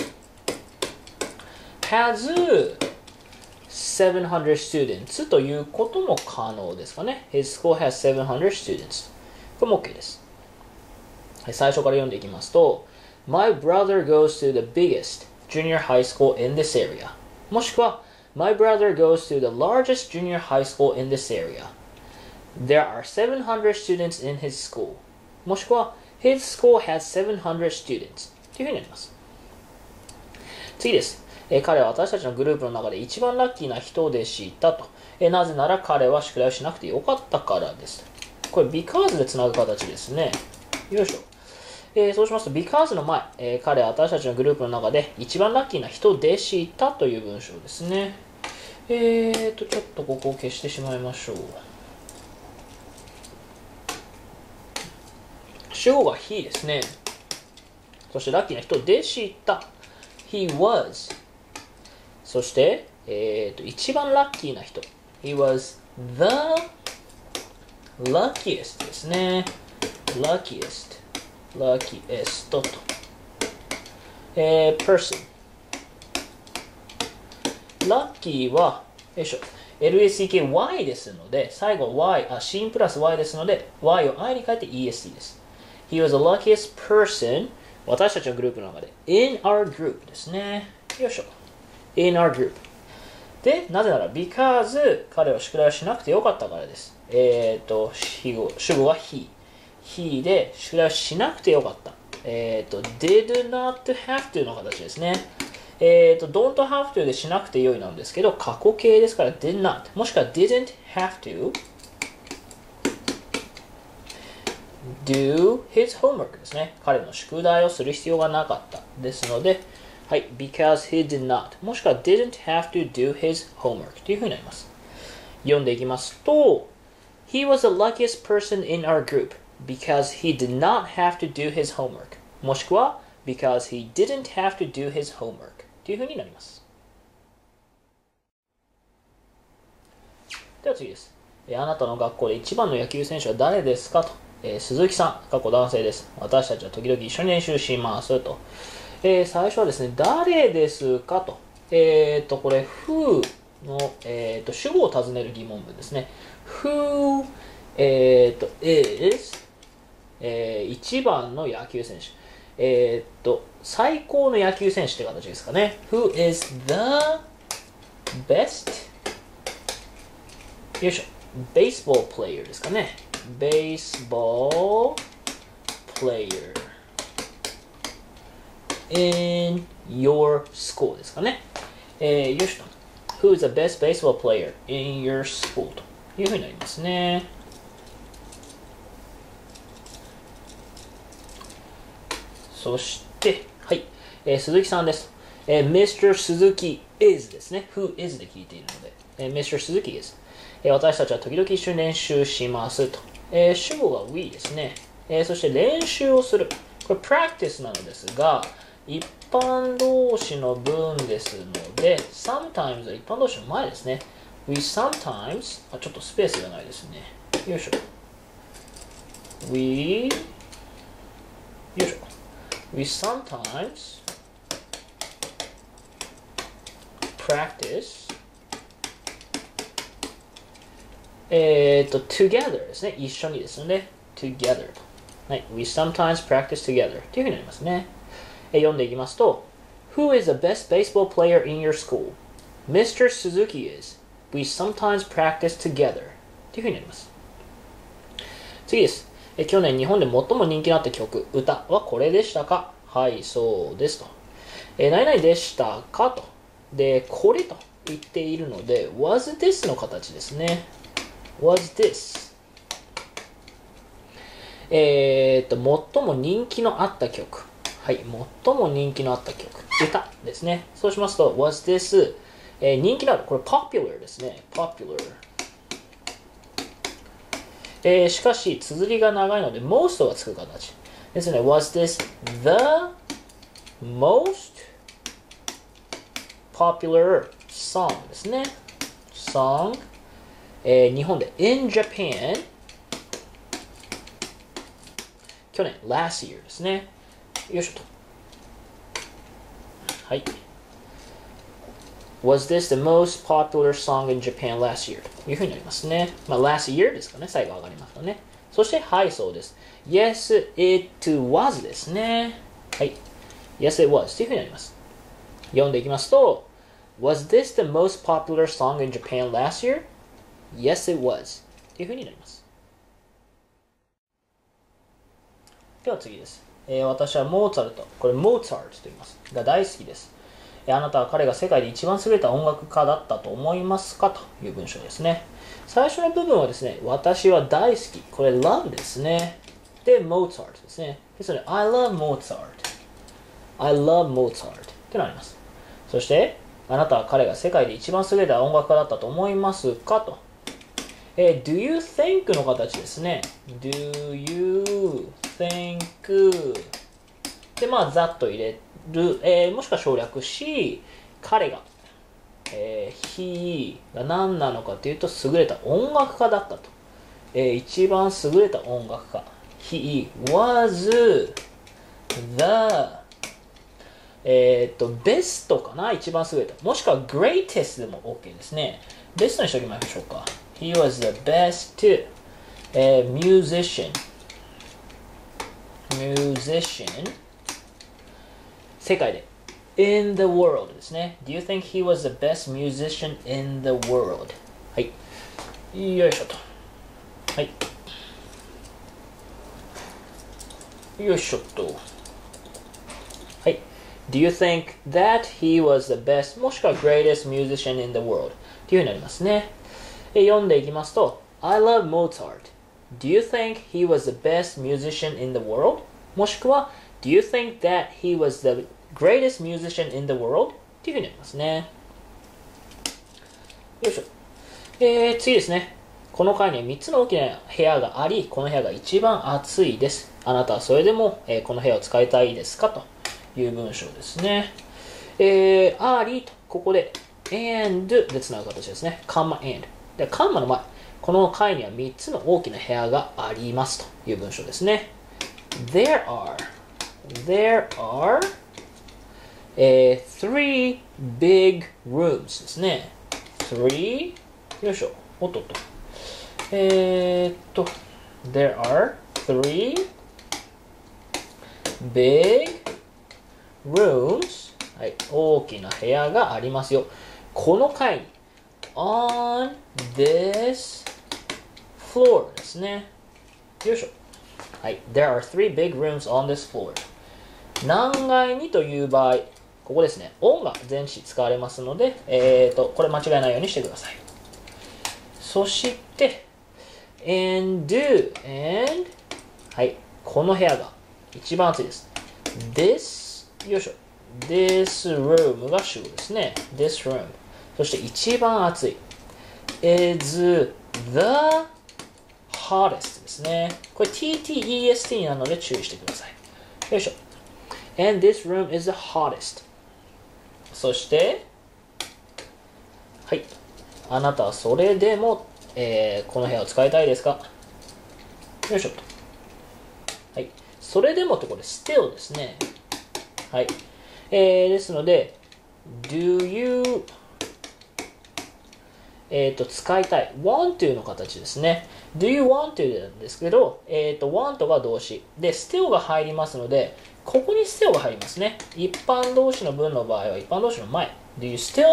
has 700 students ということも可能ですかね。His school has 700 students. これも OK です。最初から読んでいきますと、My brother goes to the biggest junior high school in this area. もしくは、My brother goes to the largest junior high school in this area. There are 700 students in his school. もしくは、His school has 700 students. というふうになります。次です。え彼は私たちのグループの中で一番ラッキーな人でしたと。えなぜなら彼は宿題をしなくてよかったからです。これ、because でつなぐ形ですね。よいしょ。えー、そうしますと、because の前、えー、彼は私たちのグループの中で一番ラッキーな人でしたという文章ですね。えーと、ちょっとここを消してしまいましょう。主語が he ですね。そしてラッキーな人でした。he was そして、えーと、一番ラッキーな人 He was the luckiest ですね。luckiest, luckiest と。えー、person。Lucky は、よいしょ。LACKY ですので、最後 Y、あ、シンプラス Y ですので、Y を I に変えて EST です。He was the luckiest person 私たちのグループの中で in our group ですね。よいしょ。in our group で、なぜなら because 彼は宿題をしなくてよかったからです。えっ、ー、と、主語は he。he で宿題をしなくてよかった。えっ、ー、と、did not have to の形ですね。えっ、ー、と、don't have to でしなくてよいなんですけど、過去形ですから did not。もしくは didn't have to do his homework ですね。彼の宿題をする必要がなかった。ですので、はい、because he did not もしくは didn't have to do his homework というふうになります。読んでいきますと、He was the luckiest person in our group because he did not have to do his homework もしくは because he didn't have to do his homework というふうになります。では次です。あなたの学校で一番の野球選手は誰ですかと。えー、鈴木さん、過去男性です。私たちは時々一緒に練習しますと。えー、最初はですね、誰ですかと。えっ、ー、と、これ、who の、えーと、主語を尋ねる疑問文ですね。who、えっ、ー、と、is、えー、一番の野球選手。えっ、と、最高の野球選手って形ですかね。who is the best よいしょ。baseball player ですかね。baseball player in your school ですかね。えー、よいしと。Who is the best baseball player in your school? というふうになりますね。そして、はい、えー、鈴木さんです。えー、Mr. 鈴木 is ですね。Who is で聞いているので、えー、Mr. 鈴木 is、えー。私たちは時々一緒に練習しますと。えー、主語が we ですね。えー、そして練習をする。これ practice なのですが、一般動詞の文ですので、sometimes は一般動詞の前ですね。we sometimes あ、ちょっとスペースがないですね。よいしょ。we よいしょ。we sometimes practice えっと、together ですね。一緒にですので、together と。はい。we sometimes practice together というふうになりますね。読んでいきますと Who is the best baseball player in your school? Mr. Suzuki is. We sometimes practice together. というふうになります。次です。 え去年日本で最も人気になった曲、歌はこれでしたか？はい、そうですと。え何々でしたかと。で、これと言っているので、was this の形ですね。was this。えー、っと、最も人気のあった曲。はい、最も人気のあった曲、歌ですね。そうしますと、was this、えー、人気のある、これ popular ですね。popular。えー、しかし、綴りが長いので、most がつく形。ですね。was this the most popular song ですね。song、えー、日本で in Japan 去年 last year ですね。よいしょと。はい。Was this the most popular song in Japan last year? というふうになりますね。まあ、last year ですかね。最後上がりますかね。そして、はい、そうです。Yes, it was ですね。はい。Yes, it was というふうになります。読んでいきますと、Was this the most popular song in Japan last year? Yes, it was というふうになります。では次です。えー、私はモーツァルト、これモーツァルトと言います、が大好きです。あなたは彼が世界で一番優れた音楽家だったと思いますか？という文章ですね。最初の部分はですね、私は大好き。これ love ですね。で、モーツァルトですね。ですので、I love Mozart。I love Mozart ってなります。そして、あなたは彼が世界で一番優れた音楽家だったと思いますか？と。えー、do you think の形ですね。do you think で、まあ、ざっと入れる、えー、もしくは省略し、彼が、えー、he が何なのかというと優れた音楽家だったと、えー、一番優れた音楽家 he was the えっ、と、ベストかな？一番優れた。もしくは greatest でも OK ですね。ベストにしておきましょうか。He was the best、えー、musician musician 世界で in the world ですね Do you think he was the best musician in the world? はいよいしょとはいよいしょとはい Do you think that he was the best もしくは greatest musician in the world? っていうふうになりますね読んでいきますと I love Mozart Do you think he was the best musician in the world? もしくは Do you think that he was the greatest musician in the world? っていうふうになりますね。よいしょ。えー、次ですね。この階には3つの大きな部屋があり、この部屋が一番暑いです。あなたはそれでも、えー、この部屋を使いたいですか？という文章ですね。えー、ありと、ここで and でつなぐ形ですね。カンマ and。で、カンマの前。この階には3つの大きな部屋がありますという文章ですね。There are, there are えー、three big rooms ですね。three よいしょ。おっとっと。えー、っと、there are three big rooms はい、大きな部屋がありますよ。この階に on this floor ですね。よいしょ。はい。There are three big rooms on this floor. 何階にという場合、ここですね。on が前詞使われますので、えっ、ー、と、これ間違えないようにしてください。そして、and do, and はい。この部屋が一番暑いです。this, よいしょ。this room が主語ですね。this room そして一番暑い is the hottest ですね。これ TTEST なので注意してください。よいしょ。And this room is the hottest. そして、はい。あなたはそれでも、えー、この部屋を使いたいですか？よいしょと。はい。それでもってこれ still ですね。はい。えー、ですので、do you えっ、ー、と、使いたい。want to の形ですね。Do you want to なんですけど、えっ、ー、と、want が動詞。で、still が入りますので、ここに still が入りますね。一般動詞の文の場合は一般動詞の前。do you still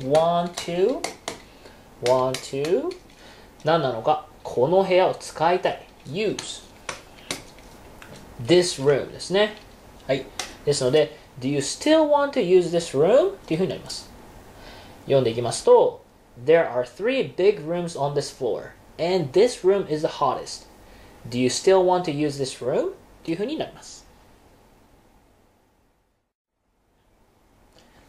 want to want to 何なのか。この部屋を使いたい。use this room ですね。はい。ですので、do you still want to use this room? っていうふうになります。読んでいきますと、There are three big rooms on this floor, and this room is the hottest. Do you still want to use this room? というふうになります。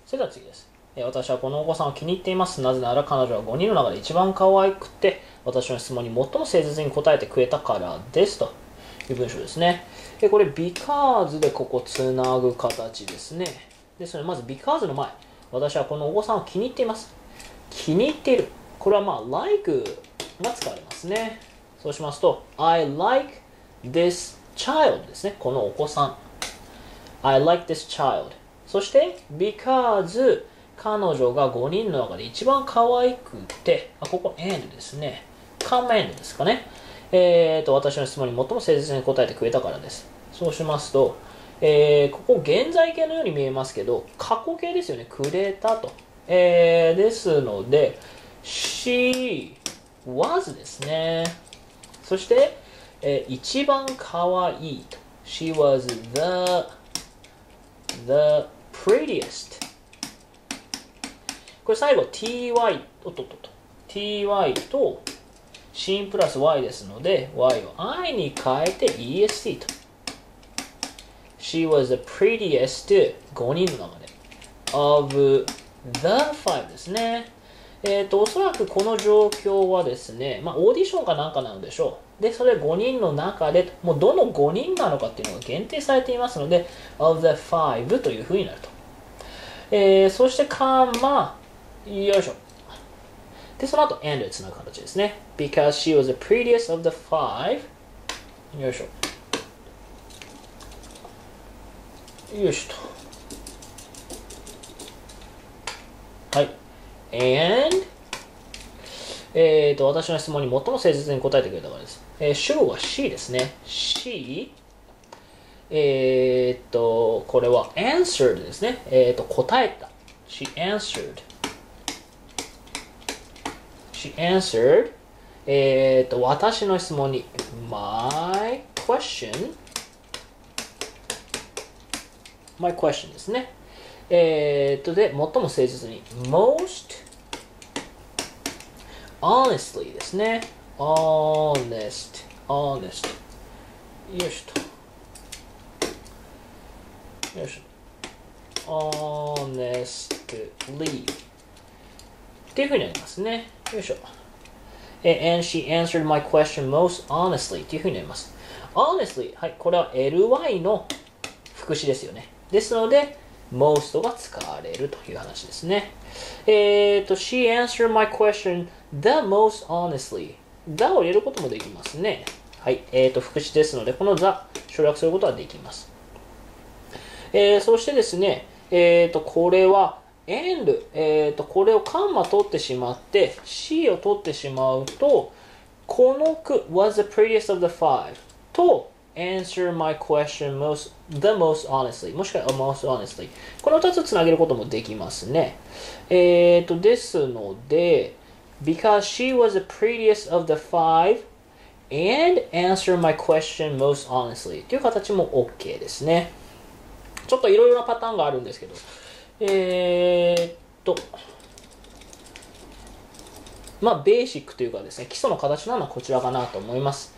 それでは次です。私はこのお子さんを気に入っています。なぜなら彼女は5人の中で一番可愛くて、私の質問に最も誠実に答えてくれたからです。という文章ですね。これ、because でここつなぐ形ですね。ですので、まず because の前、私はこのお子さんを気に入っています。気に入っている。これはまあ、like が使われますね。そうしますと、I like this child ですね。このお子さん。I like this child. そして、because 彼女が5人の中で一番可愛くて、あここ and ですね。come and ですかね。えーと、私の質問に最も誠実に答えてくれたからです。そうしますと、えー、ここ現在形のように見えますけど、過去形ですよね。くれたと。えー、ですので、she was ですね。そして、えー、一番かわいいと。she was the, the prettiest. これ最後 ty おっとっとっと ty とシンプラス y ですので y を i に変えて est と she was the prettiest 5人の中で of The Five ですね。えっ、ー、と、おそらくこの状況はですね、まあ、オーディションかなんかなのでしょう。で、それ5人の中で、もうどの5人なのかっていうのが限定されていますので、of the five というふうになると。えー、そして、カンマ、よいしょ。で、その後 and でつなぐ形ですね。because she was the prettiest of the five. よいしょ。よいしょと。はい。And? えっ、と、私の質問に最も誠実に答えてくれたからです。えー、主語は she ですね。she えっ、と、これは answered ですね。えっ、と、答えた。she answered. she answered えっ、と、私の質問に my question my question ですね。えっ、と、で、最も誠実に most honestly ですね。honest honest よしと。よし。honestly っていうふうになりますね。よいしょ。and she answered my question most honestly っていうふうになります。honestly はい、これは ly の副詞ですよね。ですので、most が使われるという話ですね。えっ、ー、と、she answered my question the most honestly. the を入れることもできますね。はい。えっ、ー、と、副詞ですので、この the 省略することはできます。えー、そしてですね、えっ、ー、と、これは and、えっ、と、これをカンマ取ってしまって、C を取ってしまうと、この句 was the prettiest of the five と answer my question most, the most honestly もしくは most honestly この2つつなげることもできますね。えっ、ー、と、ですので、because she was the prettiest of the five and answer my question most honestly という形も OK ですね。ちょっといろいろなパターンがあるんですけど、えー、っと、まあ、ベーシックというかですね、基礎の形なのはこちらかなと思います。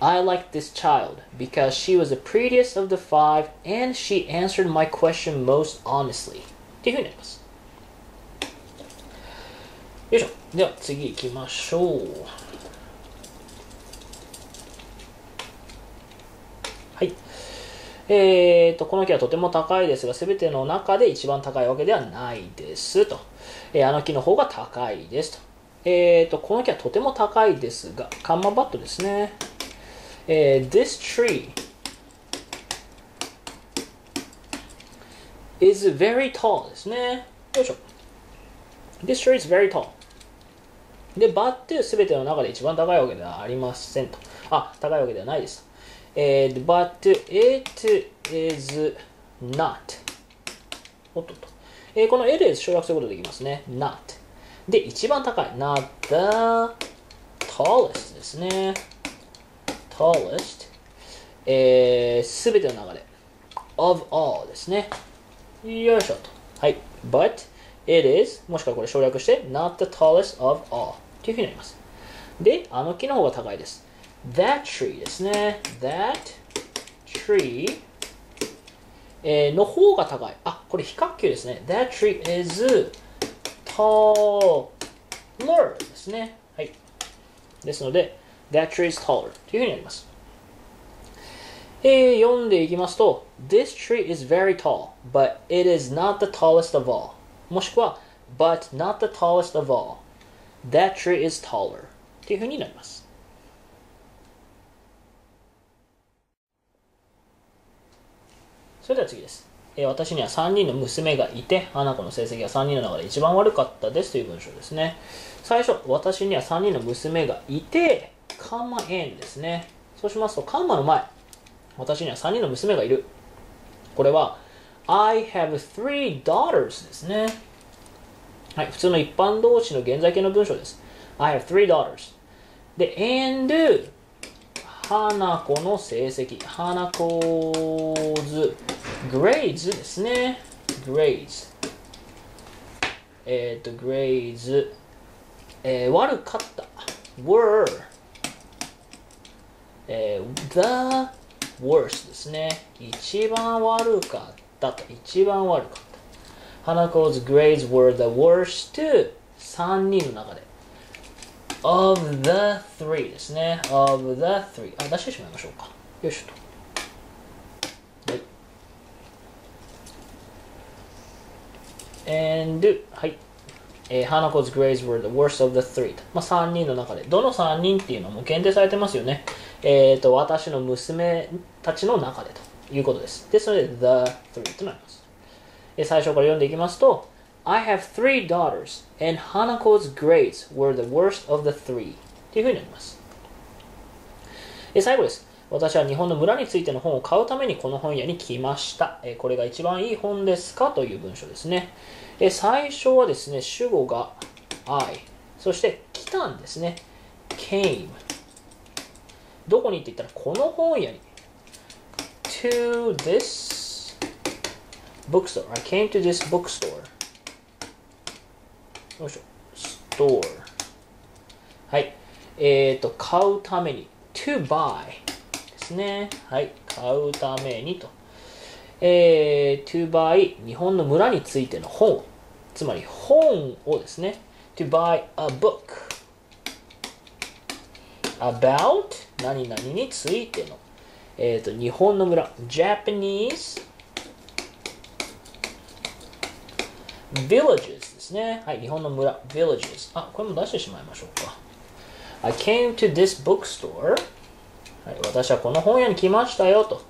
I like this child because she was the prettiest of the five and she answered my question most honestly っていうふうになります。よいしょ。では次行きましょう。はい。えーと、この木はとても高いですが、すべての中で一番高いわけではないですと。えー、あの木の方が高いですと。えーと、この木はとても高いですが、カンマバットですね？えー、this tree is very tall ですね。よいしょ。This tree is very tall. で、but すべての中で一番高いわけではありませんと。あ、高いわけではないです。えー、but it is not. おっとっと。えー、この it is 省略することできますね。not. で、一番高い。not the tallest ですね。tallest えー、すべての中で of all ですね。よいしょと。はい。but it is もしくはこれ省略して not the tallest of all というふうになります。で、あの木の方が高いです。that tree ですね。that tree えー、の方が高い。あ、これ比較級ですね。that tree is taller ですね。はい。ですので、that tree is taller というふうになります。えー、読んでいきますと、This tree is very tall, but it is not the tallest of all. もしくは、but not the tallest of all. That tree is taller. というふうになります。それでは次です。えー、私には3人の娘がいて、花子の成績が3人の中で一番悪かったですという文章ですね。最初、私には3人の娘がいて、カンマ N ですね。そうしますと、カンマの前、私には3人の娘がいる。これは、I have three daughters ですね。はい、普通の一般動詞の現在形の文章です。I have three daughters. で、and 花子の成績。花子図 grades ですね。grades。えっ、ー、と、grades。えー、悪かった。were えー、the worst ですね。一番悪かったと。一番悪かった。花子 's grades were the worst to 3人の中で。of the three ですね。of the three。あ、出してしまいましょうか。よいしょと。はい。and はい。えー、Hanako's grades were the worst of the three と、まあ、3人の中でどの3人っていうのも限定されてますよね、えーと、私の娘たちの中でということですですので the three となります、最初から読んでいきますと I have three daughters and Hanako's grades were the worst of the three というふうになります、最後です私は日本の村についての本を買うためにこの本屋に来ました。えこれが一番いい本ですか？という文章ですね。え最初はですね、主語が I、そして来たんですね。came。どこにって言ったら、この本屋に。to this bookstore. I came to this bookstore. よいしょ。store。はい。えっ、ー、と、買うために。to buy ですね。はい。買うためにと。えー、to buy 日本の村についての本つまり本をですね to buy a book about 何々についての、えーと、日本の村 Japanese villages ですね。はい日本の村。Villages あこれも出してしまいましょうか。I came to this bookstore はい、私はこの本屋に来ましたよと。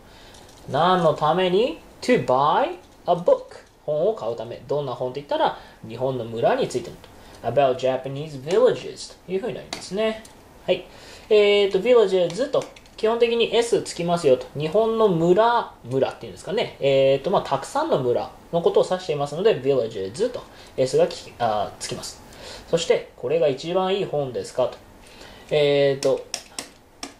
何のために ?to buy a book 本を買うため。どんな本って言ったら日本の村についてのと。About Japanese villages というふうになりますね。はい。えっ、ー、と villages と。基本的に S つきますよと。日本の村村っていうんですかね。えっ、ー、とまあたくさんの村。のことを指していますので villages と S がきあつきますそしてこれが一番いい本ですか？とえっ、ー、と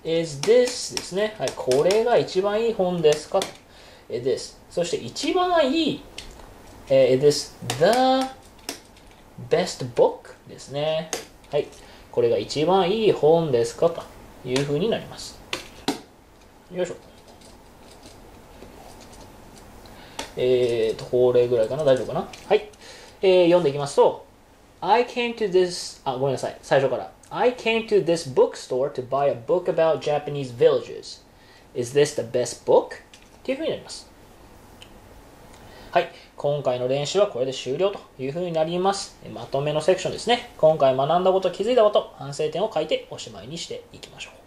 is this ですね。はい、これが一番いい本ですか ?it is. そして一番いい、えー、it is the best book ですね。はい、これが一番いい本ですか？というふうになります。よいしょ。えーと、これぐらいかな？大丈夫かな？はい。えー、読んでいきますと、I came to this, あ、ごめんなさい。最初から。I came to this bookstore to buy a book about Japanese villages. Is this the best book? っていうふうになります。はい。今回の練習はこれで終了というふうになります。まとめのセクションですね。今回学んだこと、気づいたこと、反省点を書いておしまいにしていきましょう。